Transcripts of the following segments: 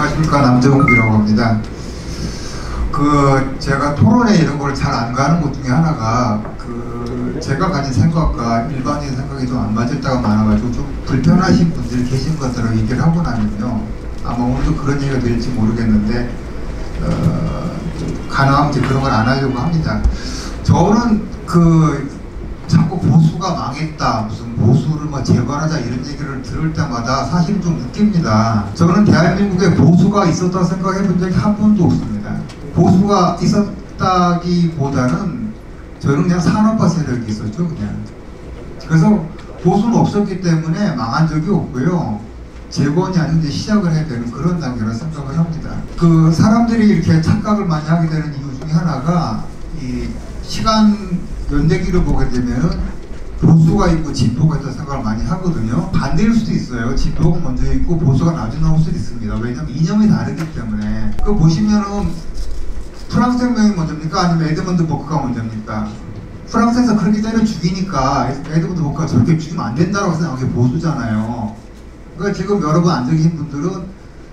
안녕하십니까 남정욱이라고 합니다. 그 제가 토론회 이런 걸 잘 안 가는 것 중에 하나가 그 제가 가진 생각과 일반적인 생각이 좀 안 맞을 때가 많아가지고 좀 불편하신 분들이 계신 것들을 얘기를 하고 나면요 아마 오늘도 그런 얘기가 될지 모르겠는데 어, 가능하면 그런 걸 안 하려고 합니다. 저는 그 자꾸 보수가 망했다 무슨 보수를 뭐 재건하자 이런 얘기를 들을 때마다 사실 좀 웃깁니다. 저는 대한민국에 보수가 있었다 생각해 본 적이 한 번도 없습니다. 보수가 있었다기보다는 저는 그냥 산업화 세력이 있었죠 그냥. 그래서 보수는 없었기 때문에 망한 적이 없고요. 재건이 아닌데 시작을 해야 되는 그런 단계라 생각을 합니다. 그 사람들이 이렇게 착각을 많이 하게 되는 이유 중에 하나가 이 시간 연대기를 보게 되면 보수가 있고 진보가 있다 생각을 많이 하거든요. 반대일 수도 있어요. 진보가 먼저 있고 보수가 나중에 나올 수도 있습니다. 왜냐하면 이념이 다르기 때문에. 그 보시면은 프랑스 혁명이 먼저입니까? 아니면 에드먼드 버크가 먼저입니까? 프랑스에서 그렇게 때려 죽이니까 에드먼드 버크가 저렇게 죽이면 안 된다고 생각하는 게 보수잖아요. 그러니까 지금 여러분 앉아 계신 분들은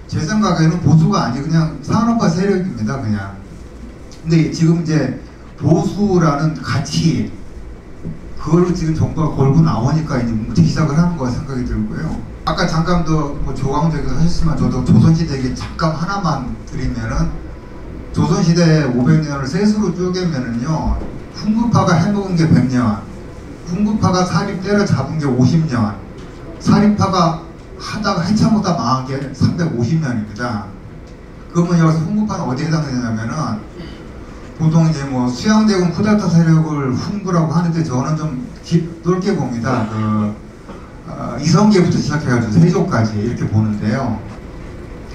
제 생각에는 보수가 아니 그냥 산업화 세력입니다. 그냥. 근데 지금 이제 보수라는 가치 그걸로 지금 정부가 걸고 나오니까 이제 뭉치기 시작을 하는 거 생각이 들고요. 아까 잠깐 더뭐 조광조에서 하셨지만 저도 조선시대 얘기 잠깐 하나만 드리면은 조선시대 500년을 셋으로 쪼개면은요 훈구파가 해먹은 게 100년 훈구파가 사립 때려잡은 게 50년 사립파가 하다가 한참 보다 망한 게 350년입니다. 그러면 여기서 훈구파는 어디에 해당되냐면은 보통 이제 뭐 수양대군 쿠데타 세력을 훈구라고 하는데 저는 좀 깊, 넓게 봅니다. 그 어, 이성계부터 시작해가지고 세조까지 이렇게 보는데요.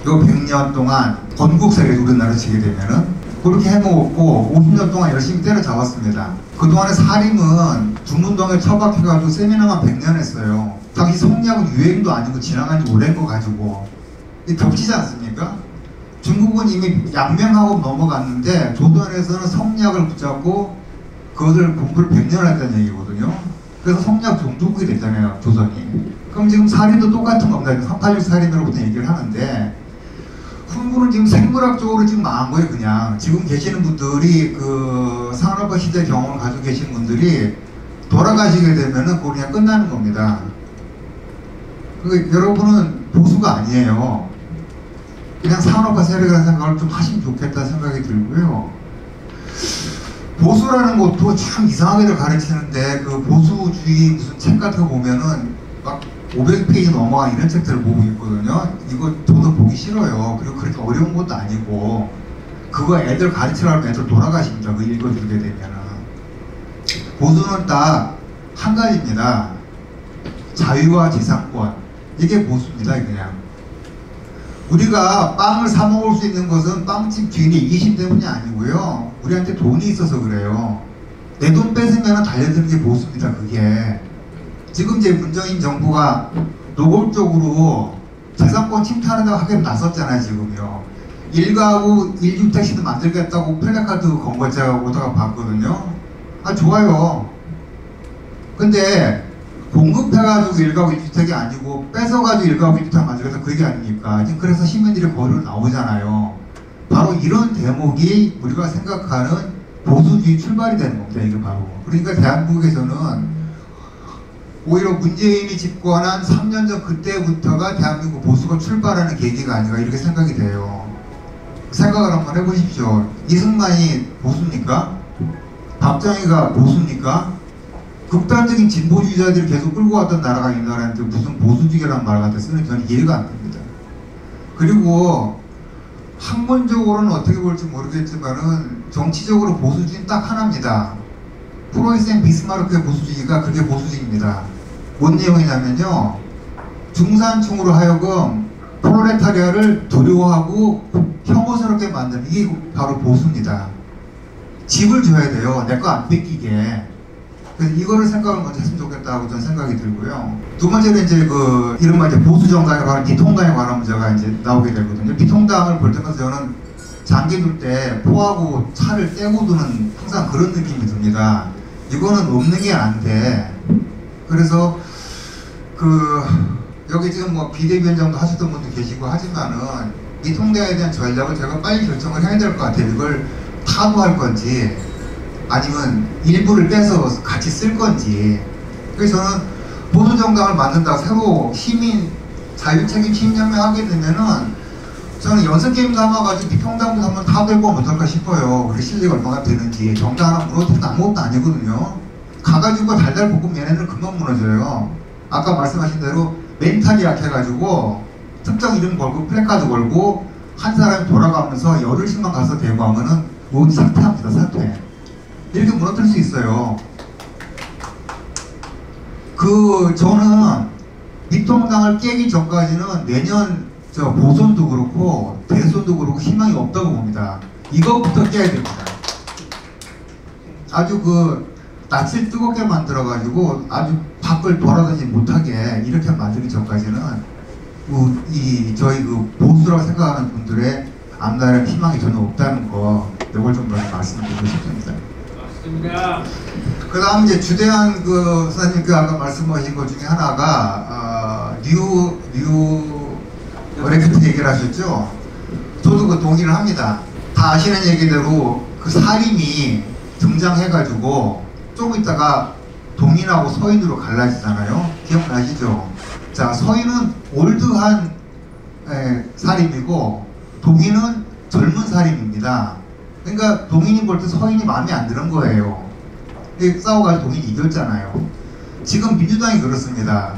요 100년 동안 건국 세력이 우리나라 지게 되면은 그렇게 해먹었고 50년 동안 열심히 때려잡았습니다. 그동안에 살인은 주문동에 처박혀가지고 세미나만 100년 했어요. 당시 성리학은 유행도 아니고 지나간 지 오랜 거 가지고 겹치지 않습니까? 중국은 이미 양명하고 넘어갔는데 조선에서는 성리학을 붙잡고 그것을 공부를 100년 했다는 얘기거든요. 그래서 성리학 종주국이 됐잖아요, 조선이. 그럼 지금 살인도 똑같은 겁니다. 386 살인으로부터 얘기를 하는데 훈구는 지금 생물학적으로 지금 망한 거예요, 그냥. 지금 계시는 분들이 그 산업화 시대 경험을 가지고 계신 분들이 돌아가시게 되면은 그거 그냥 끝나는 겁니다. 그 여러분은 보수가 아니에요. 그냥 산업화 세력이라는 생각을 좀 하시면 좋겠다 생각이 들고요. 보수라는 것도 참 이상하게들 가르치는데 그 보수주의 무슨 책 같은 거 보면은 막 500페이지 넘어간 이런 책들을 보고 있거든요. 이거 저도 보기 싫어요. 그리고 그렇게 어려운 것도 아니고 그거 애들 가르치라면 애들 돌아가십니다. 그 읽어주게 되면은 보수는 딱 한 가지입니다. 자유와 지상권 이게 보수입니다. 그냥 우리가 빵을 사 먹을 수 있는 것은 빵집 주인의 이기심 때문이 아니고요. 우리한테 돈이 있어서 그래요. 내 돈 뺏으면 달려드는 게 보수입니다. 그게 지금 이제 문재인 정부가 노골적으로 재산권 침탈한다고 하기로 나섰잖아요. 지금요. 일가구 1주택시도 만들겠다고 플래카드 건거 제가 오다가 봤거든요. 아 좋아요. 근데 공급해가지고 일가구 1주택이 아니고 뺏어가지고 일가구 1주택 만들겠다 그 얘기 아닙니까? 지금 그래서 시민들이 거리로 나오잖아요. 바로 이런 대목이 우리가 생각하는 보수주의 출발이 되는 겁니다. 이게 바로. 그러니까 대한민국에서는 오히려 문재인이 집권한 3년 전 그때부터가 대한민국 보수가 출발하는 계기가 아닌가 이렇게 생각이 돼요. 생각을 한번 해보십시오. 이승만이 보수입니까? 박정희가 보수입니까? 극단적인 진보주의자들이 계속 끌고 왔던 나라가 이 나라인데 무슨 보수주의라는 말 갖다 쓰는 저는 이해가 안 됩니다. 그리고 학문적으로는 어떻게 볼지 모르겠지만은 정치적으로 보수주의는 딱 하나입니다. 프로이센 비스마르크의 보수주의가 그게 보수주의입니다. 뭔 내용이냐면요. 중산층으로 하여금 프로레타리아를 두려워하고 혐오스럽게 만드는 이게 바로 보수입니다. 집을 줘야 돼요. 내 거 안 뺏기게. 이거를 생각을 먼저 했으면 좋겠다고 저는 생각이 들고요. 두 번째는 이제 그 이른바 이제 보수 정당에 관한 비통당에 관한 문제가 이제 나오게 되거든요. 비통당을 볼 때마다 저는 장기 둘 때 포하고 차를 떼고 두는 항상 그런 느낌이 듭니다. 이거는 없는 게 안 돼. 그래서 그 여기 지금 뭐 비대위원장도 하셨던 분도 계시고 하지만은 이 통장에 대한 전략을 제가 빨리 결정을 해야 될 것 같아요. 이걸 타도할 건지 아니면 일부를 빼서 같이 쓸 건지. 그래서 저는 보수 정당을 만든다 새로 시민 자유책임 시민연맹 하게 되면은 저는 연습 게임 삼아가지고 비평당도 한번 타도해보면 어떨까 싶어요. 우리 실력이 얼마나 되는지 정당 하나 무너뜨리는 아무것도 아니거든요. 가가지고 달달 볶으면 얘네들 금방 무너져요. 아까 말씀하신 대로 멘탈이 약해가지고 특정 이름 걸고 플래카드 걸고 한 사람이 돌아가면서 열흘씩만 가서 데모하면은 모두 사퇴합니다 사퇴 이렇게 무너뜨릴 수 있어요. 그 저는 미통당을 깨기 전까지는 내년 저 보선도 그렇고 대선도 그렇고 희망이 없다고 봅니다. 이것부터 깨야 됩니다. 아주 그 낯을 뜨겁게 만들어가지고 아주 밖을 돌아다니지 못하게 이렇게 만들기 전까지는 그, 이 저희 그 보수라고 생각하는 분들의 앞날에 희망이 전혀 없다는 거 이걸 좀 말씀드리고 싶습니다. 맞습니다. 그 다음 이제 주대환 그 선생님께 아까 말씀하신 것 중에 하나가 어, new, new left 얘기를 하셨죠? 저도 그 동의를 합니다. 다 아시는 얘기대로 그 살인이 등장해가지고 조금 있다가 동인하고 서인으로 갈라지잖아요. 기억나시죠? 자, 서인은 old한 에, 살인이고 동인은 젊은 살인입니다. 그러니까 동인이 볼 때 서인이 마음에 안 드는 거예요. 싸워가지고 동인이 이겼잖아요. 지금 민주당이 그렇습니다.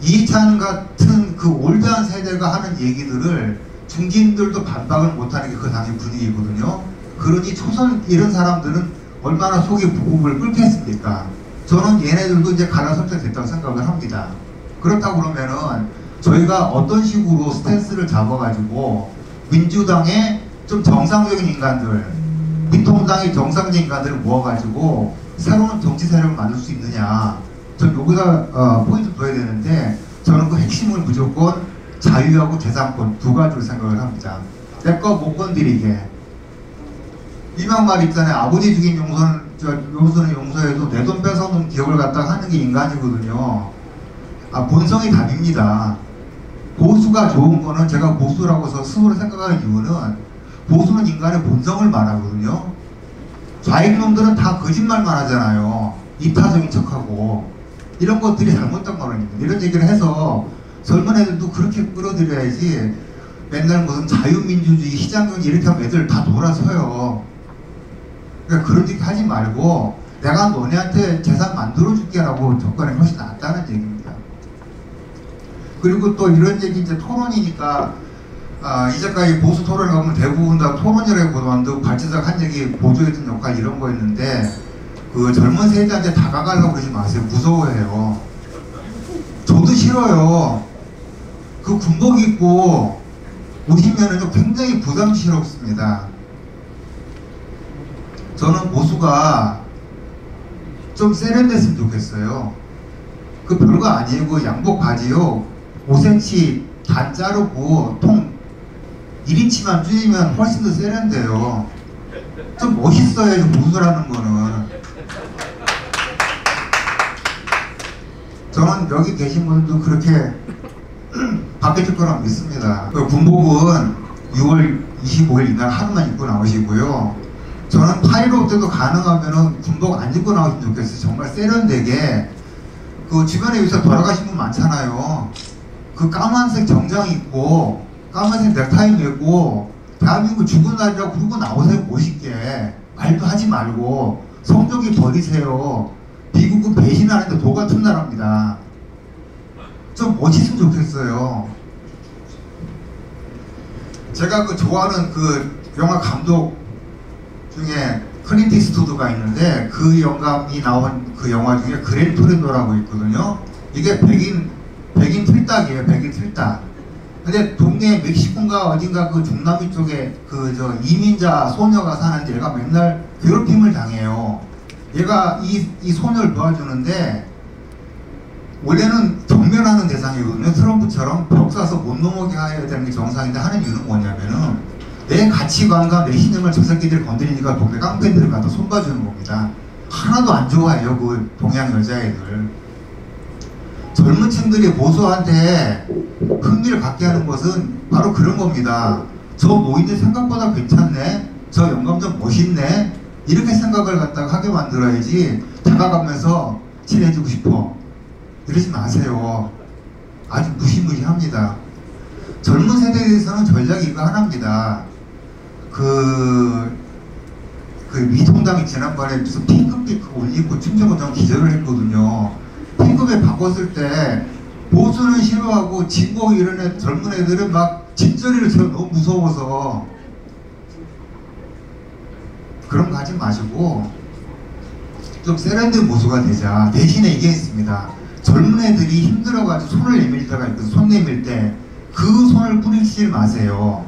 이찬 같은 그 올드한 세대가 하는 얘기들을 중진들도 반박을 못하는 게 그 당시 분위기거든요. 그러니 초선 이런 사람들은 얼마나 속이 부부를 끓겠습니까? 저는 얘네들도 이제 갈라 설정됐다고 생각을 합니다. 그렇다고 그러면은 저희가 어떤 식으로 스탠스를 잡아가지고 민주당의 좀 정상적인 인간들, 민통당의 정상적인 인간들을 모아가지고 새로운 정치 세력을 만들 수 있느냐. 전 여기다 어, 포인트 둬야 되는데 저는 그 핵심을 무조건 자유하고 재산권 두 가지로 생각을 합니다. 내 거 못 건드리게. 유명 말 있잖아요. 아버지 죽인 용서는, 저, 용서는 용서해도 내 돈 뺏어놓은 기억을 갖다가 하는 게 인간이거든요. 아, 본성이 답입니다. 보수가 좋은 거는 제가 보수라고 서 스스로 생각하는 이유는 보수는 인간의 본성을 말하거든요. 좌익놈들은 다 거짓말만 하잖아요. 이타적인 척하고 이런 것들이 잘못된 거라니까 이런 얘기를 해서 젊은 애들도 그렇게 끌어들여야지 맨날 무슨 자유민주주의 시장경제 이렇게 하면 애들 다 돌아서요. 그러니까 그런 얘기 하지 말고 내가 너네한테 재산 만들어줄게 라고 조건이 훨씬 낫다는 얘기입니다. 그리고 또 이런 얘기 이제 토론이니까 아, 이제까지 보수 토론에 가면 대부분 다 토론이라기보다도 발제자가 한 얘기 보조해준 역할 이런 거였는데 그 젊은 세대한테 다가가려고 그러지 마세요. 무서워해요. 저도 싫어요. 그 군복 입고 오시면은 굉장히 부담스럽습니다. 저는 보수가 좀 세련됐으면 좋겠어요. 그 별거 아니에요. 그 양복 바지요. 5cm 단 자르고 통 1인치만 줄이면 훨씬 더 세련돼요. 좀 멋있어야지 보수라는 거는. 저는 여기 계신 분들도 그렇게 바뀌실 거라고 믿습니다. 그 군복은 6월 25일 이날 하루만 입고 나오시고요. 저는 8.15 때도 가능하면 군복 안 입고 나오시면 좋겠어요. 정말 세련되게. 그 주변에 여기서 돌아가신 분 많잖아요. 그 까만색 정장 입고 까만색 넥타이 메고 대한민국 죽은 날이라 고 그러고 나오세요 멋있게. 말도 하지 말고. 성적이 버리세요. 미국은 배신하는데 도 같은 나라입니다. 좀 멋있으면 좋겠어요. 제가 그 좋아하는 그 영화 감독 중에 클린트 이스트우드가 있는데 그 영감이 나온 그 영화 중에 그랜 토리노라고 있거든요. 이게 백인 백인 틀딱이에요 백인 틀딱 근데 동네 멕시코인가 어딘가 그 중남미 쪽에 그 저 이민자 소녀가 사는데 얘가 맨날 괴롭힘을 당해요. 얘가 이, 이 소녀를 도와주는데 원래는 경멸하는 대상이거든요. 트럼프처럼 벽 쌓아서 못 넘어게 해야 되는 게 정상인데 하는 이유는 뭐냐면은 내 가치관과 내 신념을 저 새끼들이 건드리니까 동네 깡패들을 갖다 손봐주는 겁니다. 하나도 안 좋아해요. 그 동양 여자애들. 젊은 층들이 보수한테 흥미를 갖게 하는 것은 바로 그런 겁니다. 저 노인들 생각보다 괜찮네. 저 영감좀 멋있네. 이렇게 생각을 갖다가 하게 만들어야지 다가가면서 친해지고 싶어. 이러지 마세요. 아주 무시무시합니다. 젊은 세대에 대해서는 전략이 이거 하나입니다. 그, 그 미통당이 지난번에 무슨 P급 옷 입고 충청도장 기절을 했거든요. P급에 바꿨을 때 보수는 싫어하고 진보 이런 애, 젊은 애들은 막 집저리를 쳐 너무 무서워서 그런 거 하지 마시고 좀 세련된 보수가 되자 대신에 얘기했습니다. 젊은 애들이 힘들어가지고 손을 내밀 때가 있거든. 손 내밀 때 그 손을 뿌리지 마세요.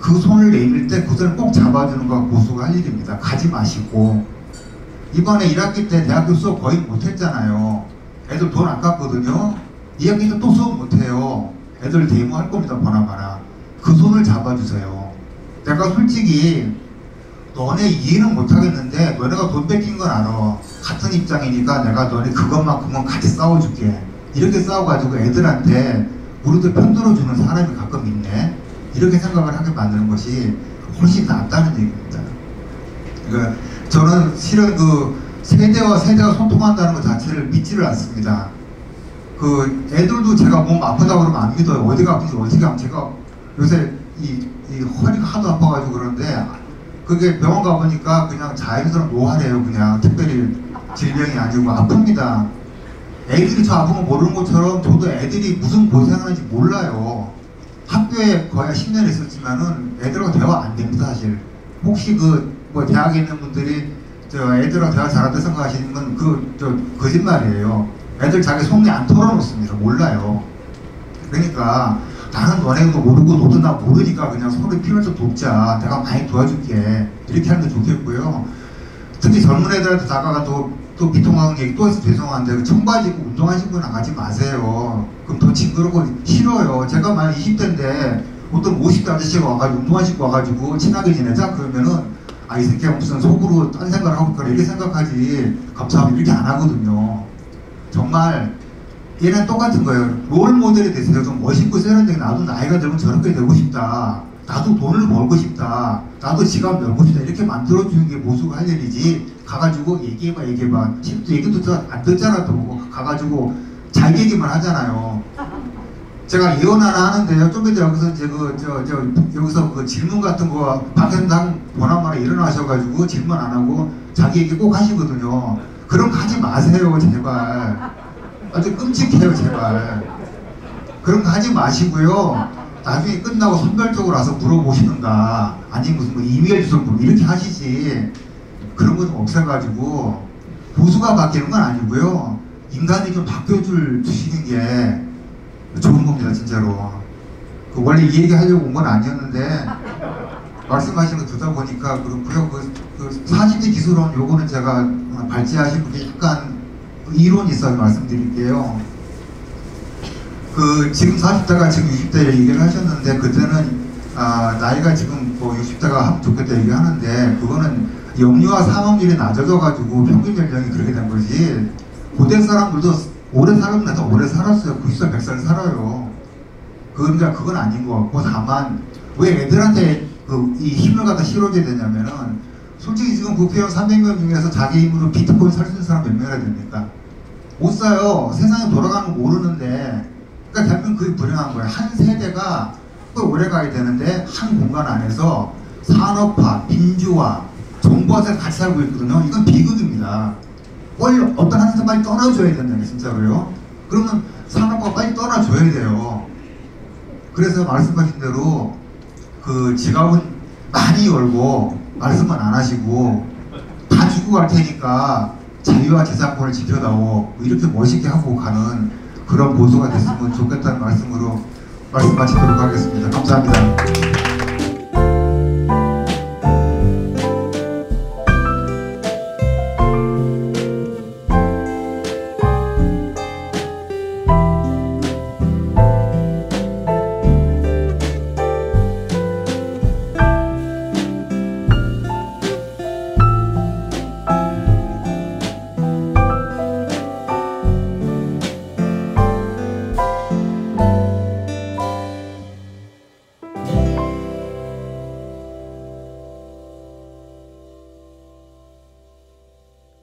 그 손을 내밀 때 그 손을 꼭 잡아주는 거가 고수가 할 일입니다. 가지 마시고 이번에 1학기 때 대학교 수업 거의 못했잖아요. 애들 돈 아깝거든요. 2학기 때또 수업 못해요. 애들 데모할 겁니다. 보나마나. 그 손을 잡아주세요. 내가 솔직히 너네 이해는 못하겠는데 너네가 돈 뺏긴 건 알아. 같은 입장이니까 내가 너네 그것만큼은 같이 싸워줄게. 이렇게 싸워가지고 애들한테 우리도 편들어주는 사람이 가끔 있네. 이렇게 생각을 하게 만드는 것이 훨씬 낫다는 얘기입니다. 그러니까 저는 실은 그 세대와 세대가 소통한다는 것 자체를 믿지를 않습니다. 그 애들도 제가 몸 아프다 그러면 안 믿어요. 어디가 아픈지 어떻게 하면 제가 요새 이, 이 허리가 하도 아파가지고 그런데 그게 병원 가보니까 그냥 자연스러운 노화래요. 그냥 특별히 질병이 아니고 아픕니다. 애들이 저 아픈 거 모르는 것처럼 저도 애들이 무슨 고생하는지 몰라요. 학교에 거의 10년 있었지만은 애들하고 대화 안 됩니다, 사실. 혹시 그, 뭐, 대학에 있는 분들이 저 애들하고 대화 잘한다 생각하시는 건 그, 저, 거짓말이에요. 애들 자기 속내 안 털어놓습니다. 몰라요. 그러니까 나는 너네도 모르고 너도 나 모르니까 그냥 서로 필요해서 돕자. 내가 많이 도와줄게. 이렇게 하는 게 좋겠고요. 특히 젊은 애들한테 다가가 또, 또 비통한 얘기 또 해서 죄송한데 그 청바지 입고 운동화 신고 나가지 마세요. 그럼 더 징그럽고 싫어요. 제가 만약 20대인데 어떤 50대 아저씨가 와가지고 운동화 신고 와가지고 친하게 지내자 그러면은 아 이 새끼가 무슨 속으로 딴 생각을 하고 있거나 이렇게 생각하지 감사하면 이렇게 안 하거든요. 정말 얘는 똑같은 거예요. 롤 모델이 되세요. 좀 멋있고 세련되게 나도 나이가 들면 저렇게 되고 싶다. 나도 돈을 벌고 싶다. 나도 지갑 넓고 싶다. 이렇게 만들어주는 게 모수가 할 일이지. 가가지고 얘기해봐, 얘기해봐. 지금도 얘기도 안 듣잖아, 또. 가가지고 잘 얘기만 하잖아요. 제가 예언 하나 하는데요. 좀 이따 여기서 이제 그, 저, 저, 여기서 그 질문 같은 거 박현당 보나마나 일어나셔가지고 질문 안 하고 자기 얘기 꼭 하시거든요. 그럼 하지 마세요, 제발. 아주 끔찍해요, 제발. 그런 거 하지 마시고요. 나중에 끝나고 선별적으로 와서 물어보시는가, 아니면 무슨 뭐 이메일 주소 뭐 이렇게 하시지. 그런 거좀 없애가지고, 보수가 바뀌는 건 아니고요. 인간이 좀 바뀌어줄 주시는 게 좋은 겁니다, 진짜로. 그 원래 이 얘기 하려고 온 건 아니었는데, 말씀하시는 거 듣다 보니까 그렇고요. 그, 그 40대 기술원 요거는 제가 발제하신 분이 약간 이론이 있어서 말씀드릴게요. 그 지금 40대가 지금 60대 얘기를 하셨는데 그때는 아, 나이가 지금 뭐 60대가 하면 좋겠다 얘기하는데 그거는 영유아 사망률이 낮아져 가지고 평균 연령이 그렇게 된 거지 고대 사람들도 오래 살면 나도 오래 살았어요. 90살, 100살 살아요. 그러니까 그건 아닌 것 같고 다만 왜 애들한테 그 이 힘을 갖다 실어줘야 되냐면은 솔직히 지금 국회의원 300명 중에서 자기 힘으로 비트코인 살 수 있는 사람 몇 명이나 됩니까? 못 사요. 세상에 돌아가는 거 모르는데 그러니까 결국은 그게 불행한 거예요. 한 세대가 또 오래 가야 되는데 한 공간 안에서 산업화, 민주화, 정부화해서 같이 살고 있거든요. 이건 비극입니다. 빨리 어떤 한 사람 빨리 떠나줘야 된다는 진짜로요. 그러면 산업화 빨리 떠나줘야 돼요. 그래서 말씀하신 대로 그 지갑은 많이 열고 말씀은 안 하시고 다 주고 갈 테니까 자유와 재산권을 지켜다오 뭐 이렇게 멋있게 하고 가는 그런 보수가 됐으면 좋겠다는 말씀으로 말씀 마치도록 하겠습니다. 감사합니다.